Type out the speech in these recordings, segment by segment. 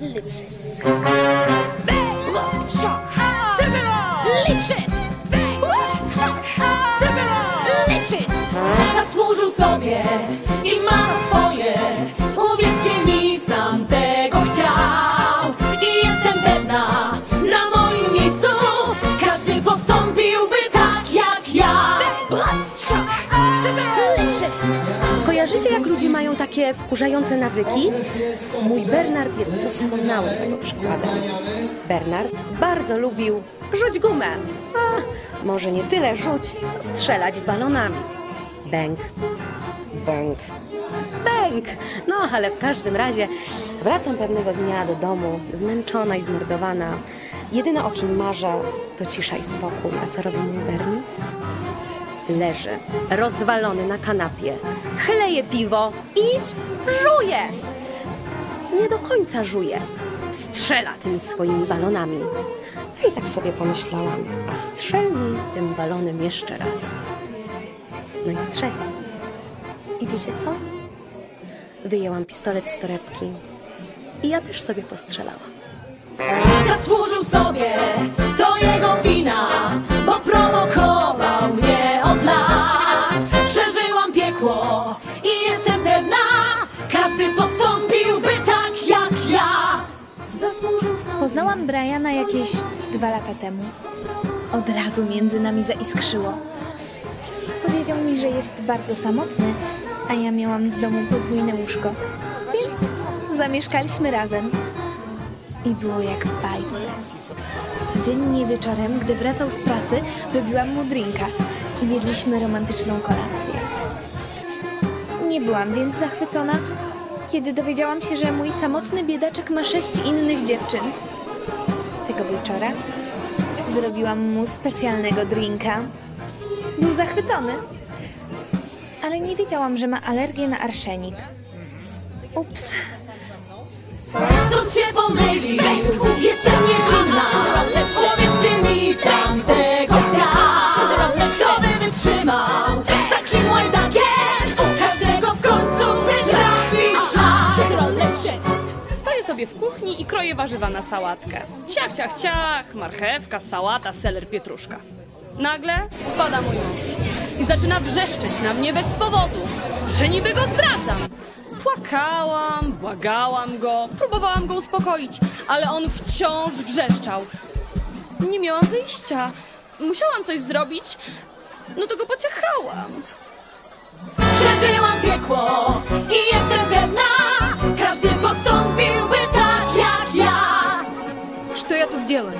Lipszyc. Lipszyc! Lipszyc! Zasłużył sobie i ma swoje. Uwierzcie mi, sam tego chciał. I jestem pewna, na moim miejscu każdy postąpiłby tak jak ja. Lipszyc. Kojarzycie, jak ludzie mają takie wkurzające nawyki? Mój Bernard jest doskonałym tego przykładem. Bernard bardzo lubił rzuć gumę. A, może nie tyle rzuć, co strzelać balonami. Bęk, bęk, bęk. No, ale w każdym razie wracam pewnego dnia do domu, zmęczona i zmordowana. Jedyne o czym marzę, to cisza i spokój. A co robi mój Bernie? Leży rozwalony na kanapie, chleje piwo i żuje. Nie do końca żuje. Strzela tymi swoimi balonami. No i tak sobie pomyślałam, a strzelnij tym balonem jeszcze raz. No i strzeli. I wiecie co? Wyjęłam pistolet z torebki i ja też sobie postrzelałam. Poznałam Briana jakieś dwa lata temu. Od razu między nami zaiskrzyło. Powiedział mi, że jest bardzo samotny, a ja miałam w domu podwójne łóżko. Więc zamieszkaliśmy razem. I było jak w bajce. Codziennie wieczorem, gdy wracał z pracy, robiłam mu drinka i jedliśmy romantyczną kolację. Nie byłam więc zachwycona, kiedy dowiedziałam się, że mój samotny biedaczek ma sześć innych dziewczyn. Tego wieczora zrobiłam mu specjalnego drinka. Był zachwycony, ale nie wiedziałam, że ma alergię na arszenik. Ups. Sąd się sobie w kuchni i kroję warzywa na sałatkę. Ciach, ciach, ciach, marchewka, sałata, seler, pietruszka. Nagle wpada mój mąż i zaczyna wrzeszczeć na mnie bez powodu, że niby go zdradzam. Płakałam, błagałam go, próbowałam go uspokoić, ale on wciąż wrzeszczał. Nie miałam wyjścia. Musiałam coś zrobić, no to go pociechałam. Przeżyłam piekło тут делаю?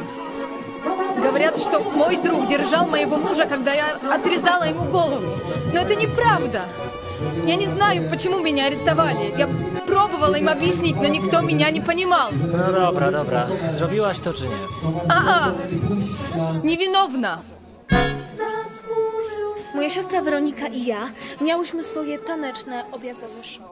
Говорят, что мой друг держал моего мужа, когда я отрезала ему голову. Но это неправда. Я не знаю, почему меня арестовали. Я пробовала им объяснить, но никто меня не понимал. No dobra, dobra. Zrobiłaś to czy nie? А-а! Невиновна! Moja siostra Weronika i ja miałyśmy swoje taneczne, objazdowe show.